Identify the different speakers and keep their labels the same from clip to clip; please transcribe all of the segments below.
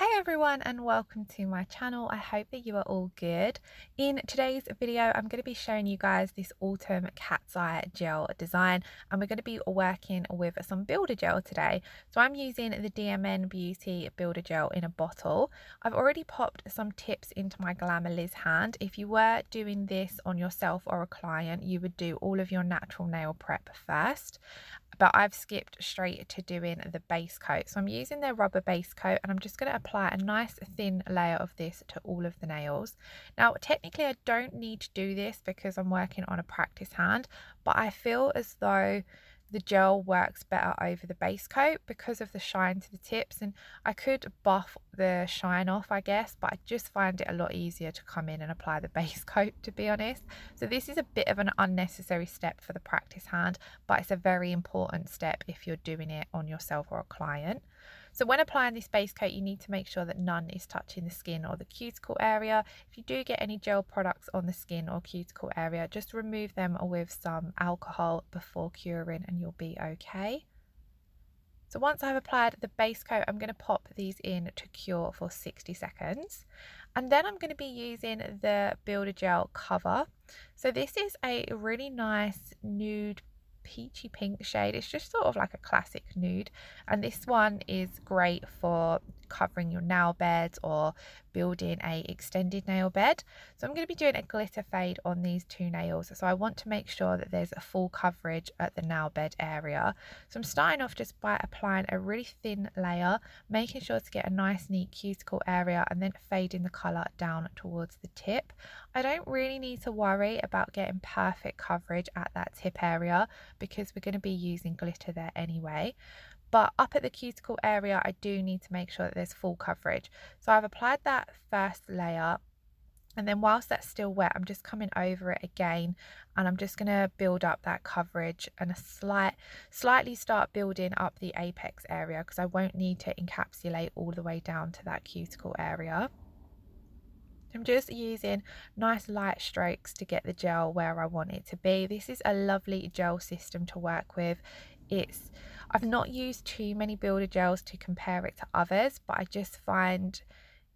Speaker 1: Hey everyone and welcome to my channel. I hope that you are all good. In today's video I'm going to be showing you guys this autumn cat's eye gel design and we're going to be working with some builder gel today. So I'm using the DMN Beauty builder gel in a bottle. I've already popped some tips into my Glamerliz hand. If you were doing this on yourself or a client you would do all of your natural nail prep first but I've skipped straight to doing the base coat. So I'm using their rubber base coat and I'm just going to apply a nice thin layer of this to all of the nails. Now technically I don't need to do this because I'm working on a practice hand, but I feel as though the gel works better over the base coat because of the shine to the tips and I could buff the shine off I guess but I just find it a lot easier to come in and apply the base coat to be honest so this is a bit of an unnecessary step for the practice hand but it's a very important step if you're doing it on yourself or a client so when applying this base coat, you need to make sure that none is touching the skin or the cuticle area. If you do get any gel products on the skin or cuticle area, just remove them with some alcohol before curing and you'll be okay. So once I've applied the base coat, I'm going to pop these in to cure for 60 seconds. And then I'm going to be using the Builder Gel cover. So this is a really nice nude peachy pink shade. It's just sort of like a classic nude. And this one is great for covering your nail bed or building a extended nail bed. So I'm going to be doing a glitter fade on these two nails. So I want to make sure that there's a full coverage at the nail bed area. So I'm starting off just by applying a really thin layer, making sure to get a nice neat cuticle area and then fading the colour down towards the tip. I don't really need to worry about getting perfect coverage at that tip area because we're going to be using glitter there anyway. But up at the cuticle area, I do need to make sure that there's full coverage. So I've applied that first layer and then whilst that's still wet, I'm just coming over it again and I'm just going to build up that coverage and a slight, slightly start building up the apex area because I won't need to encapsulate all the way down to that cuticle area. I'm just using nice light strokes to get the gel where I want it to be. This is a lovely gel system to work with. It's I've not used too many builder gels to compare it to others, but I just find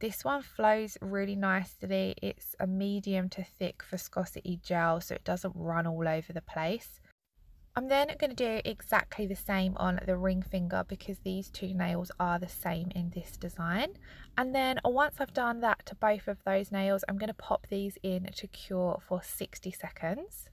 Speaker 1: this one flows really nicely. It's a medium to thick viscosity gel, so it doesn't run all over the place. I'm then going to do exactly the same on the ring finger because these two nails are the same in this design. And then once I've done that to both of those nails, I'm going to pop these in to cure for 60 seconds.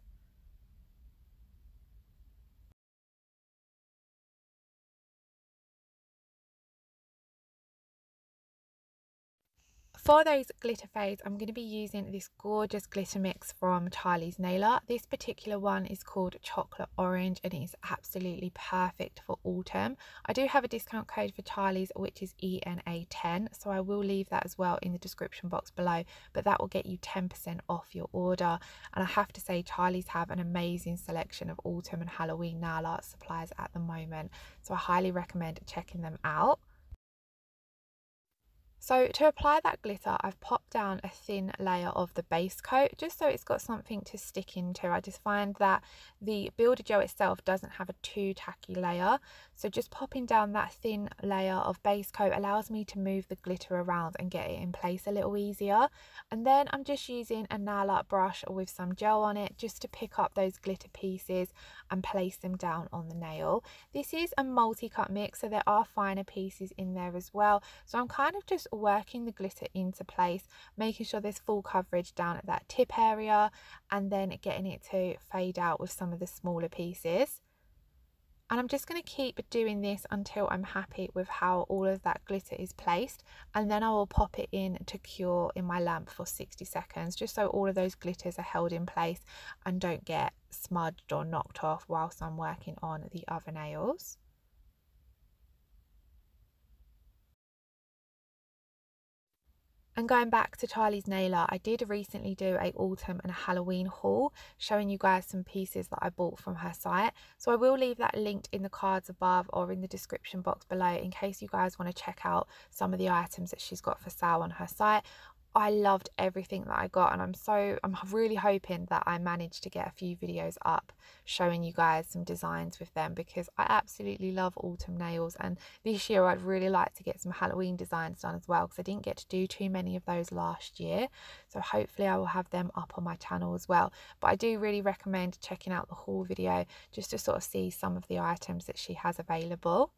Speaker 1: For those glitter fades, I'm going to be using this gorgeous glitter mix from Charlie's Nail Art. This particular one is called Chocolate Orange and it's absolutely perfect for autumn. I do have a discount code for Charlie's which is ENA10 so I will leave that as well in the description box below but that will get you 10% off your order and I have to say Charlie's have an amazing selection of autumn and Halloween nail art supplies at the moment so I highly recommend checking them out. So to apply that glitter, I've down a thin layer of the base coat just so it's got something to stick into. I just find that the Builder Gel itself doesn't have a too tacky layer. So just popping down that thin layer of base coat allows me to move the glitter around and get it in place a little easier. And then I'm just using a nail art brush with some gel on it just to pick up those glitter pieces and place them down on the nail. This is a multi-cut mix so there are finer pieces in there as well. So I'm kind of just working the glitter into place, making sure there's full coverage down at that tip area and then getting it to fade out with some of the smaller pieces. And I'm just going to keep doing this until I'm happy with how all of that glitter is placed. And then I will pop it in to cure in my lamp for 60 seconds, just so all of those glitters are held in place and don't get smudged or knocked off whilst I'm working on the other nails. And going back to Charlie's Nail Art, I did recently do a autumn and a Halloween haul showing you guys some pieces that I bought from her site. So I will leave that linked in the cards above or in the description box below in case you guys want to check out some of the items that she's got for sale on her site. I loved everything that I got and I'm so I'm really hoping that I managed to get a few videos up showing you guys some designs with them because I absolutely love autumn nails and this year I'd really like to get some Halloween designs done as well because I didn't get to do too many of those last year so hopefully I will have them up on my channel as well but I do really recommend checking out the haul video just to sort of see some of the items that she has available.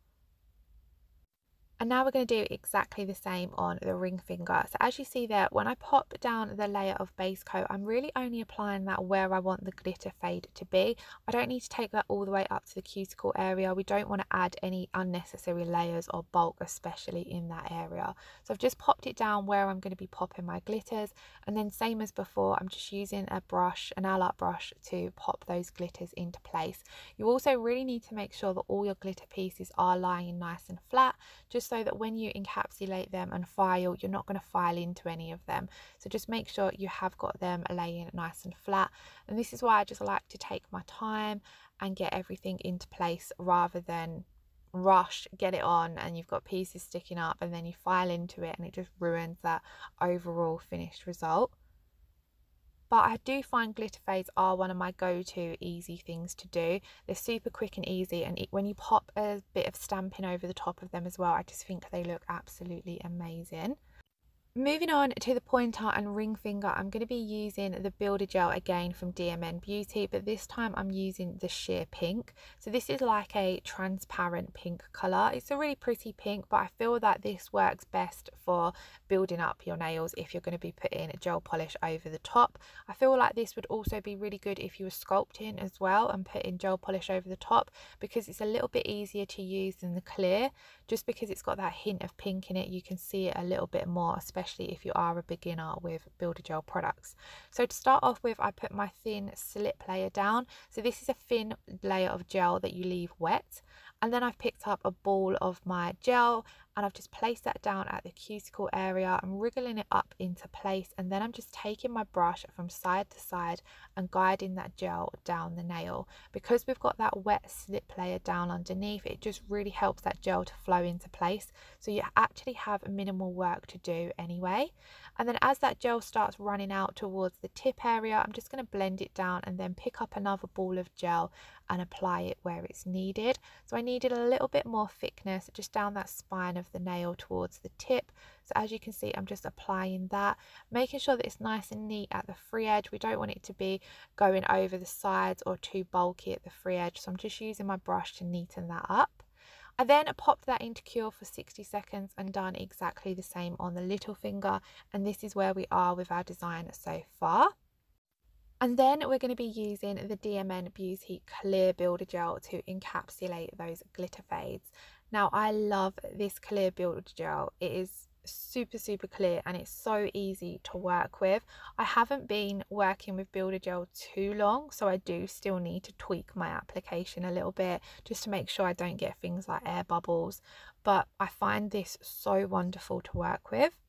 Speaker 1: And now we're going to do exactly the same on the ring finger. So as you see there, when I pop down the layer of base coat, I'm really only applying that where I want the glitter fade to be. I don't need to take that all the way up to the cuticle area. We don't want to add any unnecessary layers or bulk, especially in that area. So I've just popped it down where I'm going to be popping my glitters. And then same as before, I'm just using a brush, an art brush to pop those glitters into place. You also really need to make sure that all your glitter pieces are lying nice and flat, just so that when you encapsulate them and file, you're not going to file into any of them. So just make sure you have got them laying nice and flat. And this is why I just like to take my time and get everything into place rather than rush, get it on, and you've got pieces sticking up, and then you file into it, and it just ruins that overall finished result. But I do find glitter fades are one of my go-to easy things to do. They're super quick and easy and when you pop a bit of stamping over the top of them as well, I just think they look absolutely amazing. Moving on to the pointer and ring finger, I'm going to be using the Builder Gel again from DMN Beauty, but this time I'm using the sheer pink. So this is like a transparent pink colour. It's a really pretty pink, but I feel that this works best for building up your nails if you're going to be putting gel polish over the top. I feel like this would also be really good if you were sculpting as well and putting gel polish over the top because it's a little bit easier to use than the clear. Just because it's got that hint of pink in it, you can see it a little bit more, especially especially if you are a beginner with Builder Gel products. So to start off with, I put my thin slip layer down. So this is a thin layer of gel that you leave wet. And then I've picked up a ball of my gel and I've just placed that down at the cuticle area. I'm wriggling it up into place and then I'm just taking my brush from side to side and guiding that gel down the nail. Because we've got that wet slip layer down underneath, it just really helps that gel to flow into place. So you actually have minimal work to do anyway. And then as that gel starts running out towards the tip area, I'm just going to blend it down and then pick up another ball of gel and apply it where it's needed. So I needed a little bit more thickness just down that spine of the nail towards the tip. So as you can see, I'm just applying that, making sure that it's nice and neat at the free edge. We don't want it to be going over the sides or too bulky at the free edge. So I'm just using my brush to neaten that up. I then popped that into cure for 60 seconds and done exactly the same on the little finger and this is where we are with our design so far. And then we're going to be using the DMN Beauty Clear Builder Gel to encapsulate those glitter fades. Now I love this clear builder gel. It is super super clear and it's so easy to work with i haven't been working with builder gel too long so i do still need to tweak my application a little bit just to make sure i don't get things like air bubbles but i find this so wonderful to work with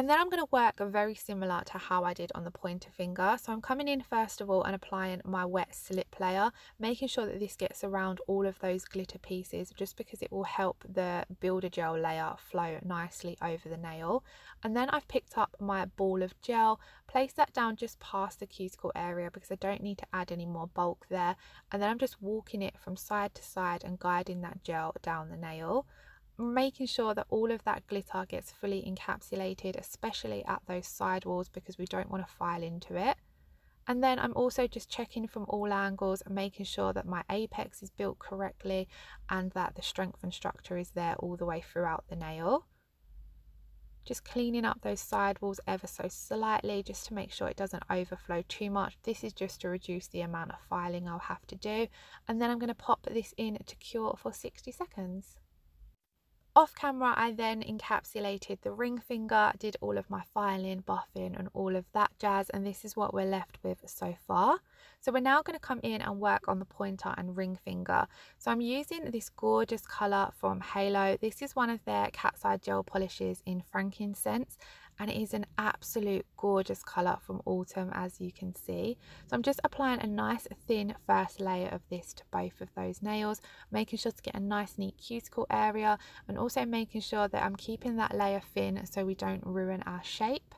Speaker 1: and then I'm going to work very similar to how I did on the pointer finger. So I'm coming in first of all and applying my wet slip layer, making sure that this gets around all of those glitter pieces just because it will help the builder gel layer flow nicely over the nail. And then I've picked up my ball of gel, placed that down just past the cuticle area because I don't need to add any more bulk there. And then I'm just walking it from side to side and guiding that gel down the nail making sure that all of that glitter gets fully encapsulated, especially at those side walls because we don't want to file into it. And then I'm also just checking from all angles and making sure that my apex is built correctly and that the strength and structure is there all the way throughout the nail. Just cleaning up those side walls ever so slightly just to make sure it doesn't overflow too much. This is just to reduce the amount of filing I'll have to do. And then I'm going to pop this in to cure for 60 seconds. Off camera, I then encapsulated the ring finger, did all of my filing, buffing and all of that jazz and this is what we're left with so far. So we're now going to come in and work on the pointer and ring finger. So I'm using this gorgeous colour from Halo. This is one of their cat's eye gel polishes in frankincense and it is an absolute gorgeous colour from autumn as you can see. So I'm just applying a nice thin first layer of this to both of those nails, making sure to get a nice neat cuticle area and also making sure that I'm keeping that layer thin so we don't ruin our shape.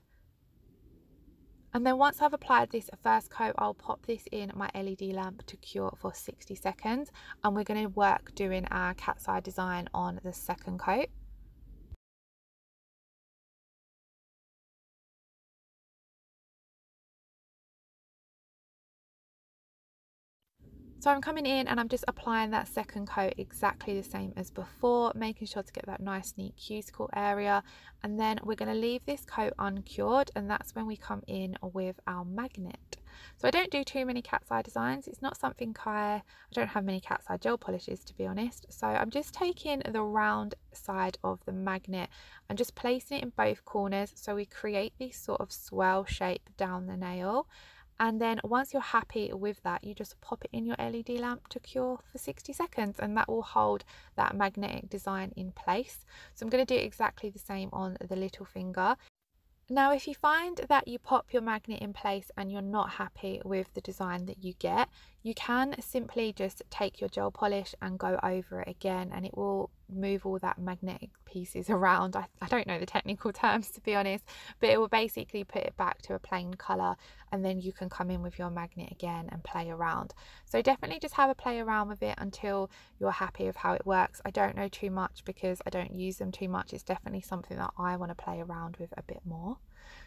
Speaker 1: And then once I've applied this first coat, I'll pop this in my LED lamp to cure for 60 seconds. And we're going to work doing our cat's eye design on the second coat. So I'm coming in and I'm just applying that second coat exactly the same as before, making sure to get that nice neat cuticle area. And then we're going to leave this coat uncured and that's when we come in with our magnet. So I don't do too many cat's eye designs. It's not something I, I don't have many cat's eye gel polishes to be honest. So I'm just taking the round side of the magnet and just placing it in both corners so we create this sort of swell shape down the nail and then once you're happy with that you just pop it in your LED lamp to cure for 60 seconds and that will hold that magnetic design in place. So I'm going to do exactly the same on the little finger. Now if you find that you pop your magnet in place and you're not happy with the design that you get you can simply just take your gel polish and go over it again and it will move all that magnetic pieces around. I, I don't know the technical terms to be honest, but it will basically put it back to a plain colour and then you can come in with your magnet again and play around. So definitely just have a play around with it until you're happy with how it works. I don't know too much because I don't use them too much. It's definitely something that I want to play around with a bit more.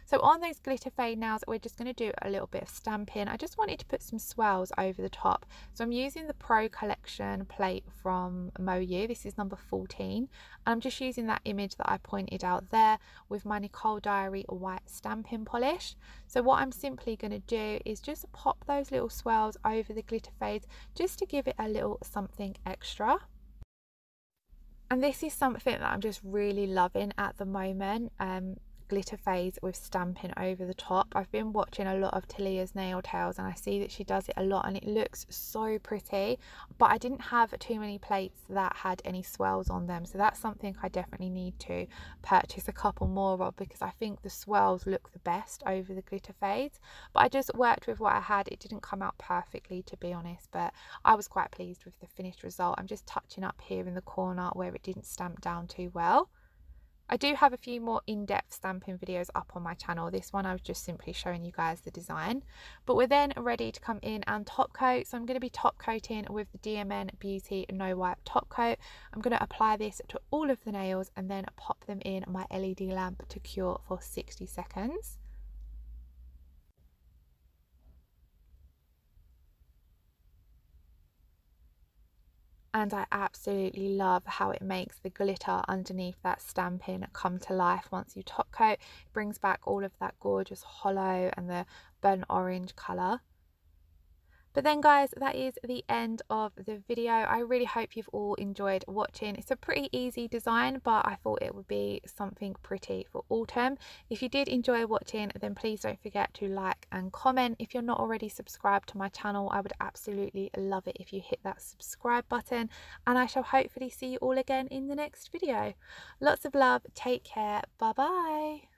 Speaker 1: So on those glitter fade nails, we're just going to do a little bit of stamping. I just wanted to put some swirls over the top. So I'm using the Pro Collection plate from MoYou. This is number 14. And I'm just using that image that I pointed out there with my Nicole Diary white stamping polish. So what I'm simply going to do is just pop those little swirls over the glitter fades just to give it a little something extra and this is something that I'm just really loving at the moment. Um, glitter fades with stamping over the top. I've been watching a lot of Talia's nail tales and I see that she does it a lot and it looks so pretty but I didn't have too many plates that had any swirls on them. So that's something I definitely need to purchase a couple more of because I think the swirls look the best over the glitter fades but I just worked with what I had. It didn't come out perfectly to be honest but I was quite pleased with the finished result. I'm just touching up here in the corner where it didn't stamp down too well I do have a few more in-depth stamping videos up on my channel. This one I was just simply showing you guys the design. But we're then ready to come in and top coat. So I'm going to be top coating with the DMN Beauty No Wipe top coat. I'm going to apply this to all of the nails and then pop them in my LED lamp to cure for 60 seconds. And I absolutely love how it makes the glitter underneath that stamping come to life once you top coat. It brings back all of that gorgeous holo and the burnt orange colour. But then guys, that is the end of the video. I really hope you've all enjoyed watching. It's a pretty easy design, but I thought it would be something pretty for autumn. If you did enjoy watching, then please don't forget to like and comment. If you're not already subscribed to my channel, I would absolutely love it if you hit that subscribe button. And I shall hopefully see you all again in the next video. Lots of love. Take care. Bye-bye.